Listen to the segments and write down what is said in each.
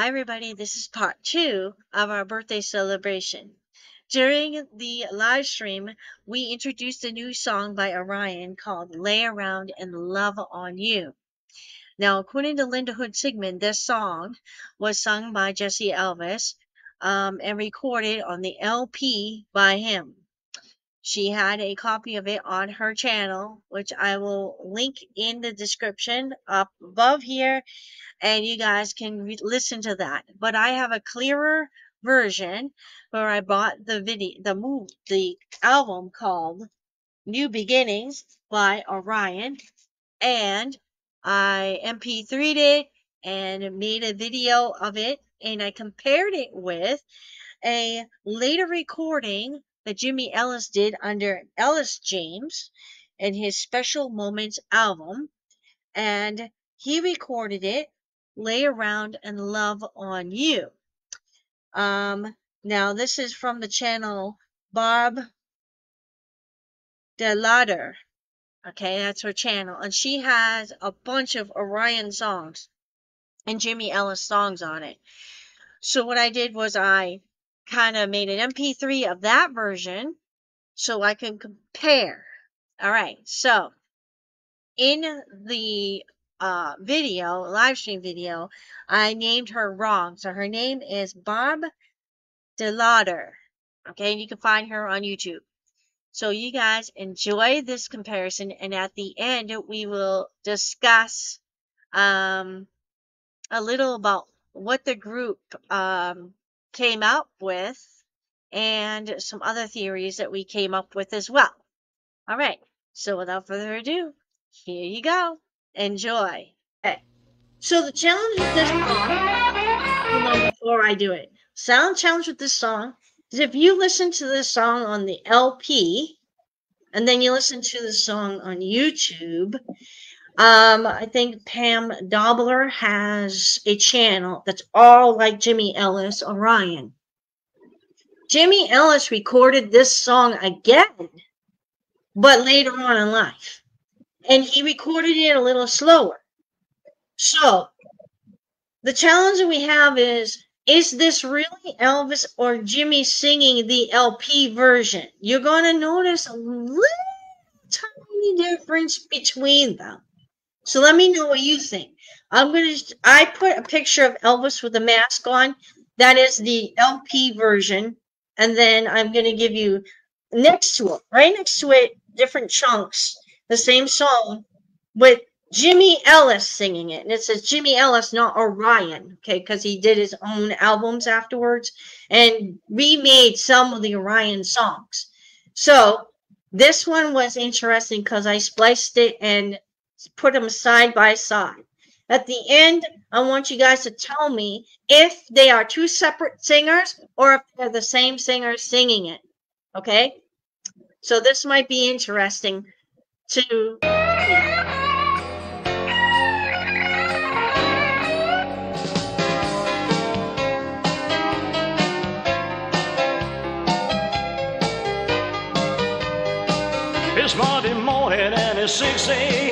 Hi, everybody. This is part two of our birthday celebration. During the live stream, we introduced a new song by Orion called Lay Around and Love on You. Now, according to Linda Hood Sigmund, this song was sung by Jesse Elvis um, and recorded on the LP by him. She had a copy of it on her channel, which I will link in the description up above here and you guys can listen to that. But I have a clearer version where I bought the video, the the album called New Beginnings by Orion, and I MP3'd it and made a video of it, and I compared it with a later recording that Jimmy Ellis did under Ellis James in his Special Moments album, and he recorded it lay around and love on you. Um, now this is from the channel Barb Delader. Okay, that's her channel. And she has a bunch of Orion songs and Jimmy Ellis songs on it. So what I did was I kind of made an MP3 of that version so I can compare. All right, so in the uh, video, live stream video, I named her wrong. So her name is Barb Delauder. Okay, and you can find her on YouTube. So you guys enjoy this comparison, and at the end we will discuss um, a little about what the group um, came up with and some other theories that we came up with as well. All right, so without further ado, here you go. Enjoy. Okay. So the challenge with this song, before I do it, sound challenge with this song is if you listen to this song on the LP, and then you listen to the song on YouTube. Um, I think Pam Dobler has a channel that's all like Jimmy Ellis Orion. Jimmy Ellis recorded this song again, but later on in life and he recorded it a little slower. So the challenge that we have is is this really Elvis or Jimmy singing the LP version? You're going to notice a little tiny difference between them. So let me know what you think. I'm going to, I put a picture of Elvis with a mask on. That is the LP version. And then I'm going to give you next to it, right next to it, different chunks the same song with Jimmy Ellis singing it. And it says Jimmy Ellis, not Orion, okay, because he did his own albums afterwards and remade some of the Orion songs. So this one was interesting because I spliced it and put them side by side. At the end, I want you guys to tell me if they are two separate singers or if they're the same singer singing it. Okay? So this might be interesting to It's Monday morning and it's 6 a.m.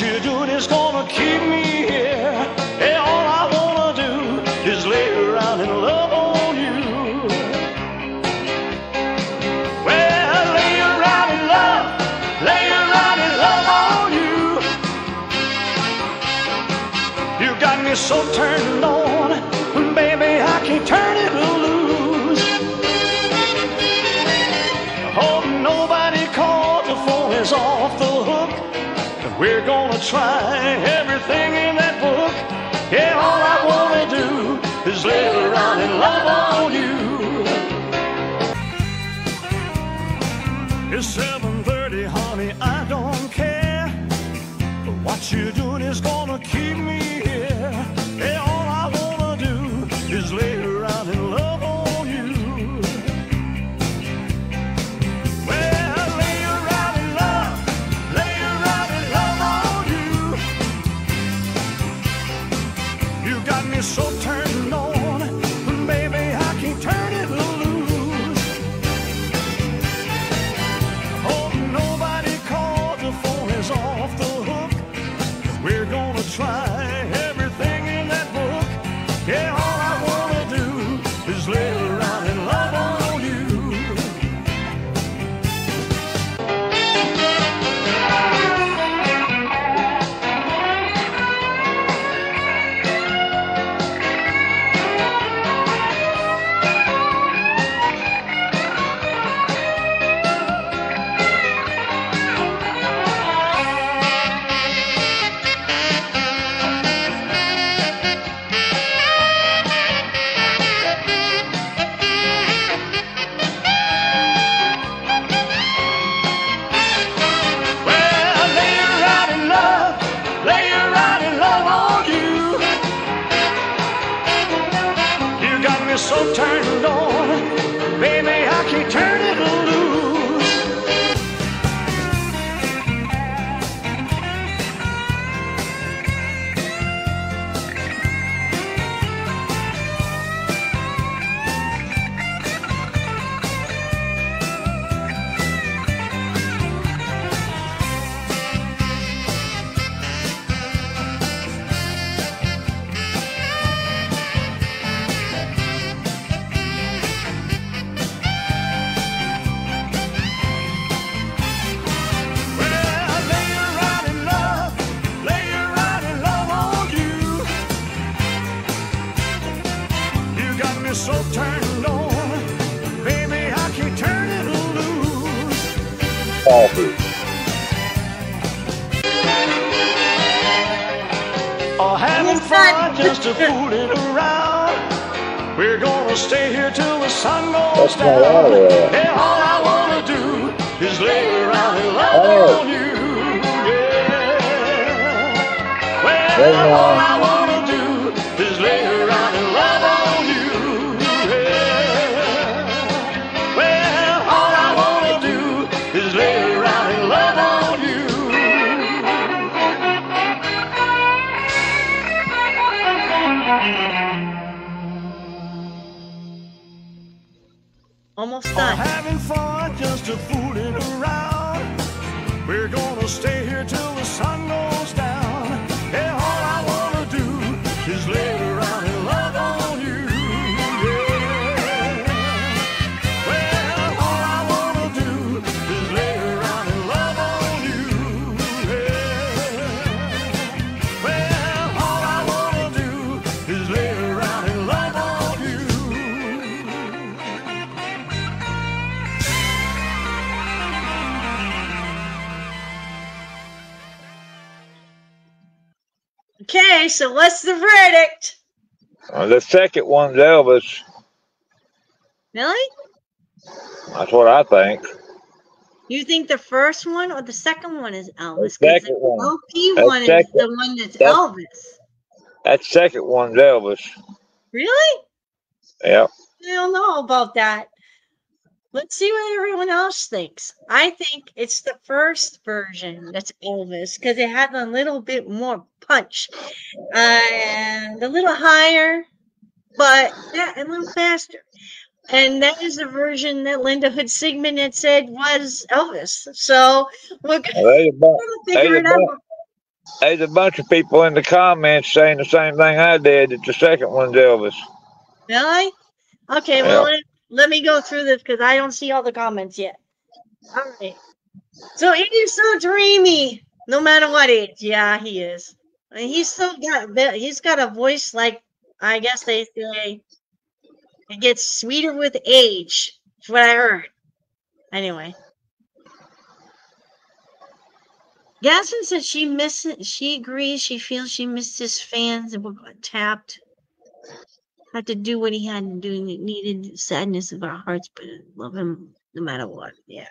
what you're doing is gonna keep me here. Hey, all I wanna do is lay around and love on you. Well, lay around and love, lay around and love on you. You got me so turned on, We're gonna try everything in that book. Yeah, all I wanna do is live around and love on you. It's 7:30, honey. I don't care. But what you're doing is gonna keep me goes That's fun just to fool it around. We're gonna stay here till Okay, so what's the verdict? Uh, the second one's Elvis. Really? That's what I think. You think the first one or the second one is Elvis? 'Cause second the one. The one is second. the one that's That's- Elvis. That second one's Elvis. Really? Yeah. I don't know about that. Let's see what everyone else thinks. I think it's the first version that's Elvis because it had a little bit more punch uh, and a little higher, but yeah, a little faster. And that is the version that Linda Hood Sigmund had said was Elvis. So we're Well, There's a, bu- gonna figure it out. there's a bunch of people in the comments saying the same thing I did. That the second one's Elvis. Really? Okay, well, Yeah. let, let me go through this because I don't see all the comments yet. All right. So it is so dreamy, no matter what age. Yeah, he is. And he's still got he's got a voice like I guess they say it gets sweeter with age. That's what I heard. Anyway. Gaston said she misses she agrees she feels she missed his fans and got tapped. had to do what he had to do. Needed sadness of our hearts, but love him no matter what. Yeah.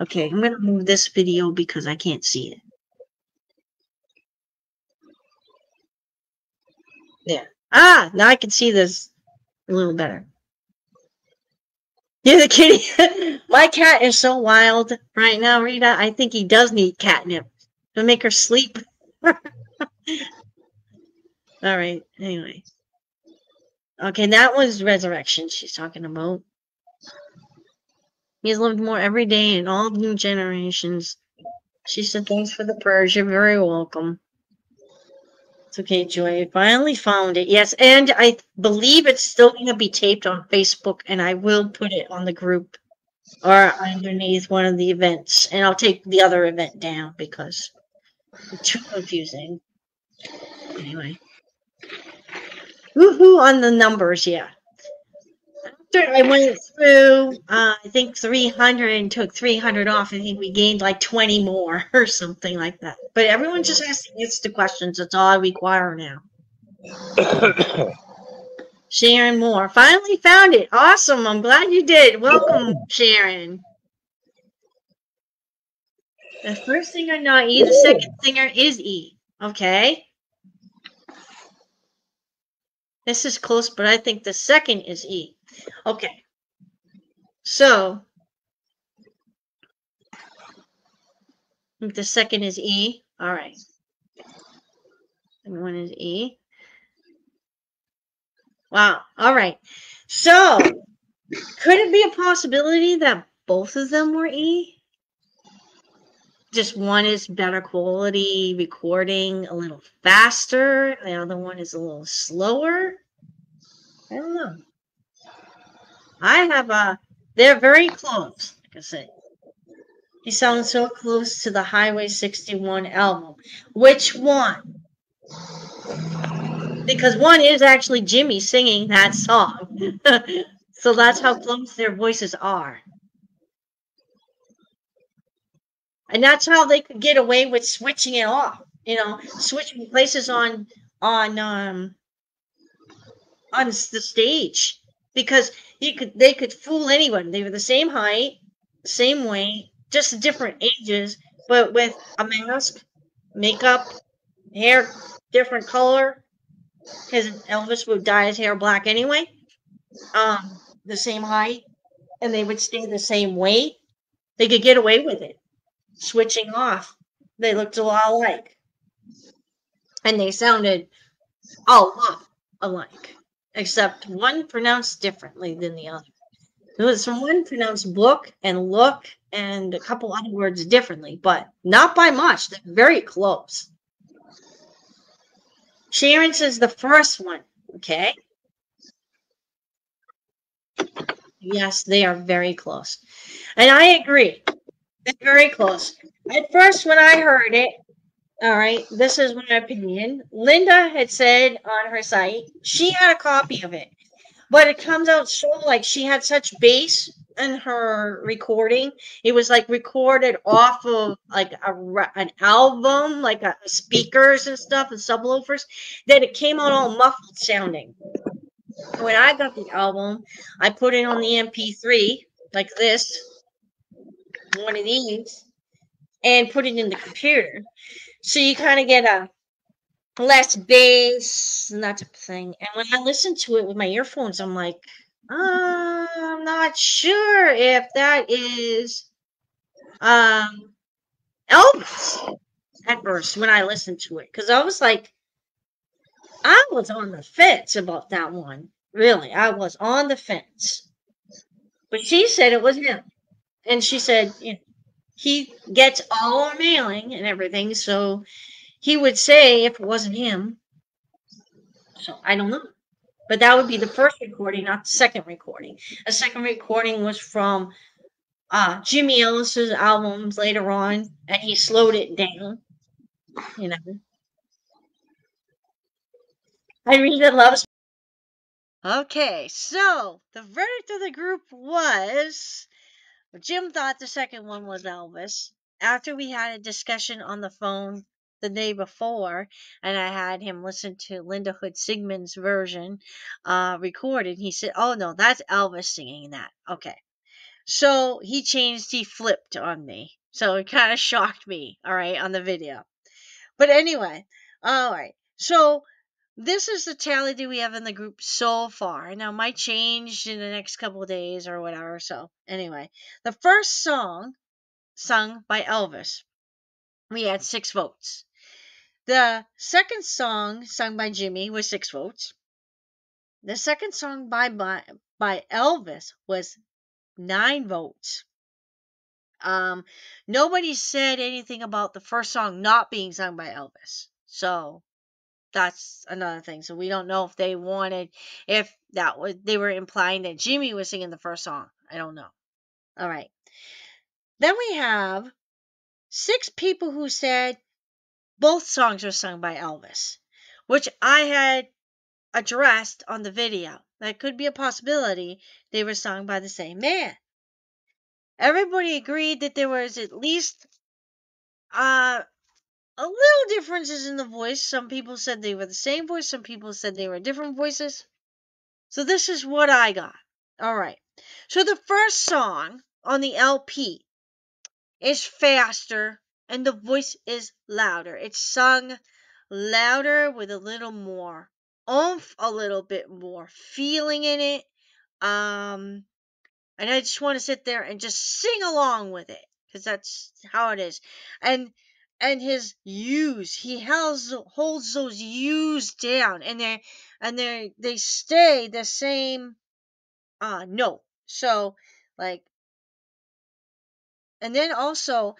Okay, I'm gonna move this video because I can't see it. Yeah. Ah, now I can see this a little better. Yeah, the kitty. My cat is so wild right now, Rita. I think he does need catnip to make her sleep. All right. Anyway. Okay, that was resurrection she's talking about. He has lived more every day in all new generations. She said, Thanks for the prayers. You're very welcome. It's okay, Joy. I finally found it. Yes, and I believe it's still going to be taped on Facebook, and I will put it on the group or underneath one of the events. And I'll take the other event down because it's too confusing. Anyway. Woohoo on the numbers, yeah. I went through, uh, I think 300 and took 300 off, I think we gained like 20 more or something like that. But everyone just has to answer the questions. That's all I require now. Sharon Moore. Finally found it. Awesome. I'm glad you did. Welcome, Sharon. The first singer not E. The second singer is E. Okay. This is close, but I think the second is E. Okay. So the second is E. All right. And one is E. Wow. All right. So could it be a possibility that both of them were E? Just one is better quality recording, a little faster. The other one is a little slower. I don't know. I have a. They're very close. Like I say, he sounds so close to the Highway 61 album. Which one? Because one is actually Jimmy singing that song. so that's how close their voices are. And that's how they could get away with switching it off. You know, switching places on on um on the stage because you could they could fool anyone. They were the same height, same weight, just different ages, but with a mask, makeup, hair different color. Because Elvis would dye his hair black anyway. Um, the same height, and they would stay the same weight. They could get away with it, switching off. They looked a lot alike, and they sounded a lot alike except one pronounced differently than the other. There was one pronounced book and look and a couple other words differently, but not by much. They're very close. Sharon says the first one, okay? Yes, they are very close. And I agree. They're very close. At first, when I heard it, all right, this is my opinion. Linda had said on her site she had a copy of it, but it comes out so like she had such bass in her recording. It was like recorded off of like a an album, like a, speakers and stuff and subwoofers, that it came out all muffled sounding. When I got the album, I put it on the MP3 like this, one of these, and put it in the computer. So you kind of get a less bass and that type of thing. And when I listen to it with my earphones, I'm like, uh, I'm not sure if that is um Elvis at first when I listened to it. Because I was like, I was on the fence about that one. Really, I was on the fence. But she said it was him. And she said, you know, he gets all our mailing and everything. So he would say if it wasn't him. So I don't know. But that would be the first recording, not the second recording. A second recording was from uh, Jimmy Ellis's albums later on, and he slowed it down. You know. I really loves. Okay, so the verdict of the group was Jim thought the second one was Elvis. After we had a discussion on the phone, the day before and I had him listen to Linda Hood Sigmund's version uh, recorded. He said, Oh no, that's Elvis singing that. Okay. So he changed, he flipped on me. So it kind of shocked me, all right, on the video. But anyway, all right. So this is the tally that we have in the group so far. Now, might change in the next couple days or whatever. So, anyway, the first song sung by Elvis, we had six votes. The second song sung by Jimmy was six votes. The second song by by, by Elvis was nine votes. Um, nobody said anything about the first song not being sung by Elvis. So that's another thing. So we don't know if they wanted if that was they were implying that Jimmy was singing the first song. I don't know. All right. Then we have six people who said both songs were sung by Elvis, which I had addressed on the video. That could be a possibility they were sung by the same man. Everybody agreed that there was at least uh, a little differences in the voice. Some people said they were the same voice, some people said they were different voices. So this is what I got. All right. So the first song on the LP is faster and the voice is louder. It's sung louder with a little more oomph, a little bit more feeling in it. Um, and I just want to sit there and just sing along with it because that's how it is. And and his U's, he holds holds those U's down, and they and they they stay the same uh note. So like, and then also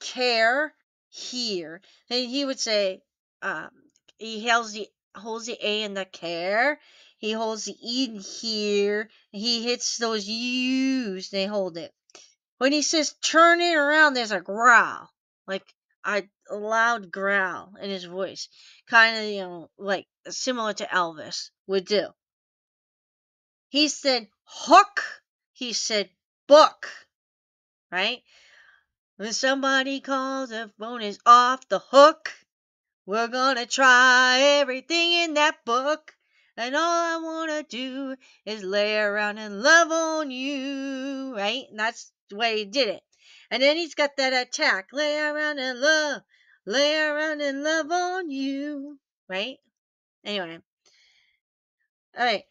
care here. And he would say, um, he holds the holds the A in the care. He holds the E in here. He hits those U's. They hold it. When he says turn it around, there's a growl, like a, a loud growl in his voice, kind of you know like similar to Elvis would do. He said hook. He said book. Right? When somebody calls, the phone is off the hook. We're gonna try everything in that book. And all I wanna do is lay around and love on you. Right? And that's the way he did it. And then he's got that attack. Lay around and love. Lay around and love on you. Right? Anyway. Alright.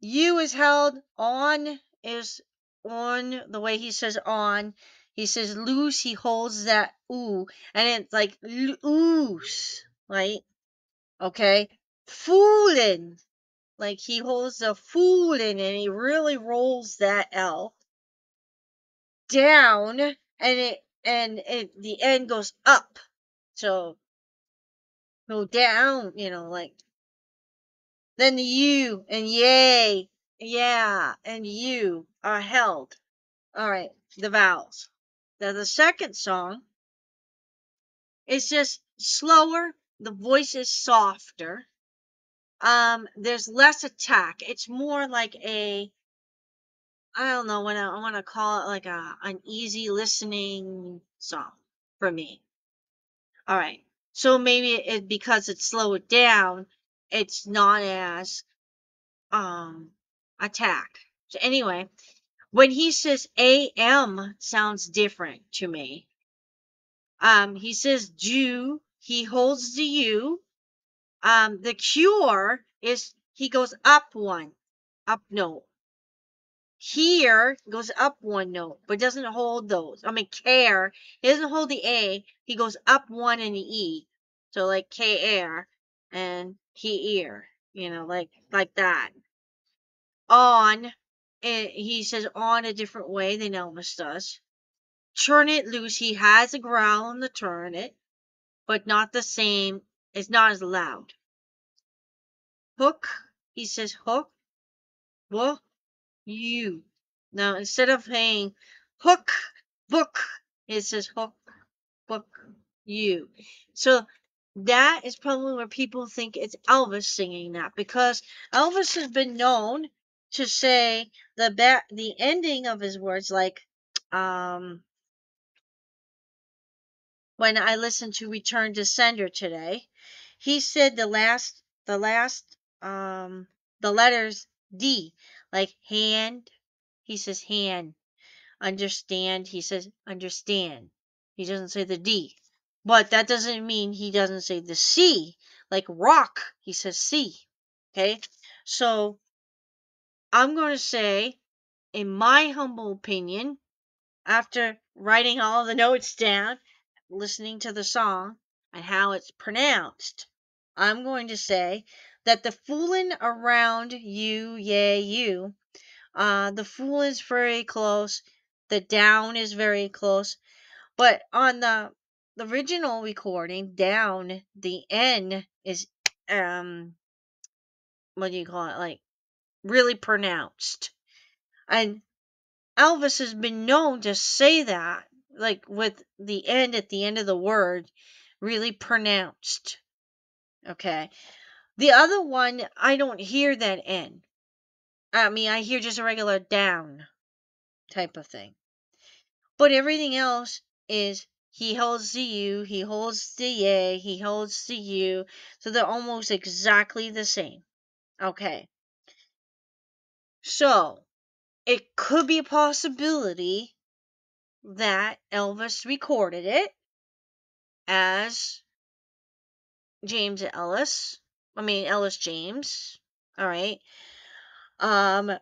You is held on is on the way he says on. He says loose, he holds that ooh, and it's like loose, right? Okay, Fooling. like he holds the fooling and he really rolls that L down, and it and it the end goes up, so go down, you know, like then the U and yay, yeah, and you are held. All right, the vowels. Now the second song is just slower. The voice is softer. Um, there's less attack. It's more like a I don't know what I, I want to call it like a an easy listening song for me. All right. So maybe it because it's slowed down, it's not as um attack. So anyway, when he says AM sounds different to me. Um, he says Jew, he holds the U. Um, the cure is he goes up one, up note. Here goes up one note, but doesn't hold those. I mean, care, he doesn't hold the A, he goes up one in the E. So like K air and he ear, you know, like like that. On he says on a different way than Elvis does. Turn it loose. He has a growl on the turn it, but not the same. It's not as loud. Hook. He says hook. Well, you. Now instead of saying hook, book, it says hook, book, you. So that is probably where people think it's Elvis singing that because Elvis has been known to say the back the ending of his words like um when I listened to Return to Sender today. He said the last the last um the letters D like hand. He says hand. Understand. He says understand. He doesn't say the D. But that doesn't mean he doesn't say the C. Like rock, he says C. Okay? So I'm going to say, in my humble opinion, after writing all the notes down, listening to the song, and how it's pronounced, I'm going to say that the fooling around you, yay, you, uh, the fool is very close, the down is very close, but on the the original recording, down, the N is, um, what do you call it? Like, really pronounced. And Elvis has been known to say that, like with the end at the end of the word, really pronounced. Okay. The other one, I don't hear that N. I mean, I hear just a regular down type of thing. But everything else is he holds the U, he holds the A, he holds the U. So they're almost exactly the same. Okay. So it could be a possibility that Elvis recorded it as James Ellis. I mean Ellis James. All right. Um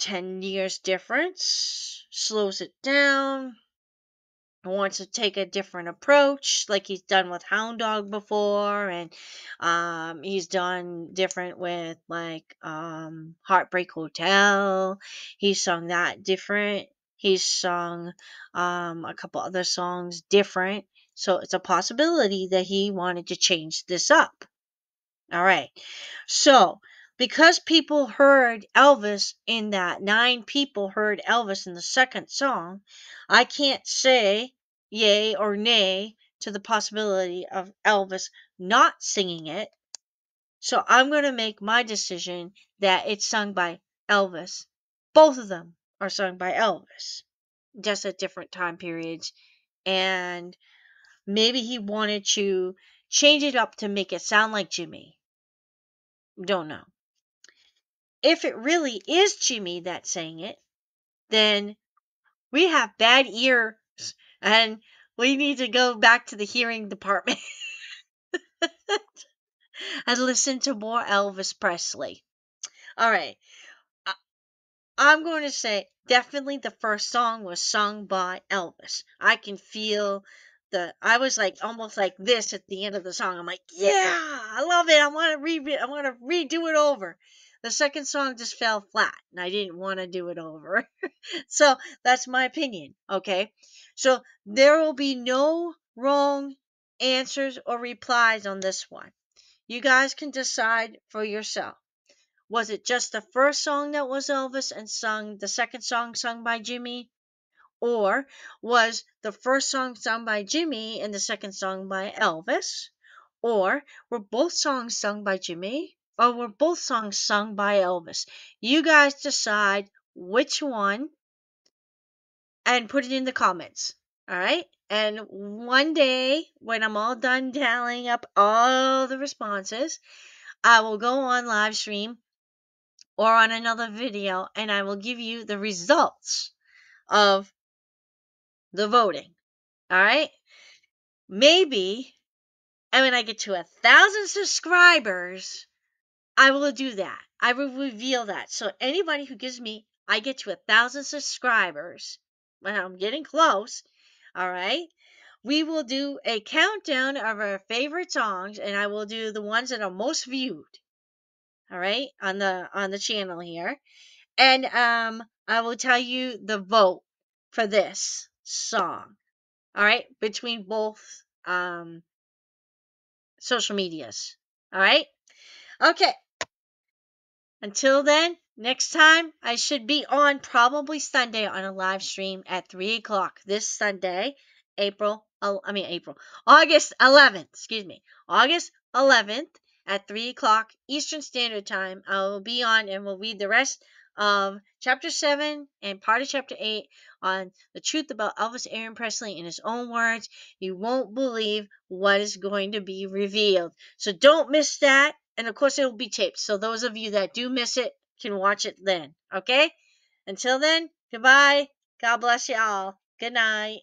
10 years difference slows it down wants to take a different approach like he's done with hound dog before and um he's done different with like um heartbreak hotel he's sung that different he's sung um a couple other songs different so it's a possibility that he wanted to change this up all right so because people heard Elvis in that nine people heard Elvis in the second song, I can't say yay or nay to the possibility of Elvis not singing it. So I'm going to make my decision that it's sung by Elvis. Both of them are sung by Elvis, just at different time periods. And maybe he wanted to change it up to make it sound like Jimmy. Don't know if it really is Jimmy that's saying it, then we have bad ears and we need to go back to the hearing department and listen to more Elvis Presley. All right. I'm going to say definitely the first song was sung by Elvis. I can feel the I was like almost like this at the end of the song. I'm like, yeah, I love it. I want to re I want to redo it over. The second song just fell flat and I didn't want to do it over. so that's my opinion. Okay. So there will be no wrong answers or replies on this one. You guys can decide for yourself. Was it just the first song that was Elvis and sung the second song sung by Jimmy? Or was the first song sung by Jimmy and the second song by Elvis? Or were both songs sung by Jimmy or were both songs sung by Elvis? You guys decide which one and put it in the comments. All right? And one day, when I'm all done tallying up all the responses, I will go on live stream or on another video and I will give you the results of the voting. All right? Maybe, and when I get to a thousand subscribers, I will do that. I will reveal that. So anybody who gives me, I get to a thousand subscribers when I'm getting close. All right. We will do a countdown of our favorite songs, and I will do the ones that are most viewed. All right, on the on the channel here, and um, I will tell you the vote for this song. All right, between both um social medias. All right. Okay. Until then, next time I should be on probably Sunday on a live stream at 3 o'clock this Sunday, April, I mean, April, August 11th, excuse me, August 11th at 3 o'clock Eastern Standard Time. I will be on and we'll read the rest of chapter 7 and part of chapter 8 on the truth about Elvis Aaron Presley in his own words. You won't believe what is going to be revealed. So don't miss that. And of course, it will be taped. So those of you that do miss it can watch it then. Okay? Until then, goodbye. God bless you all. Good night.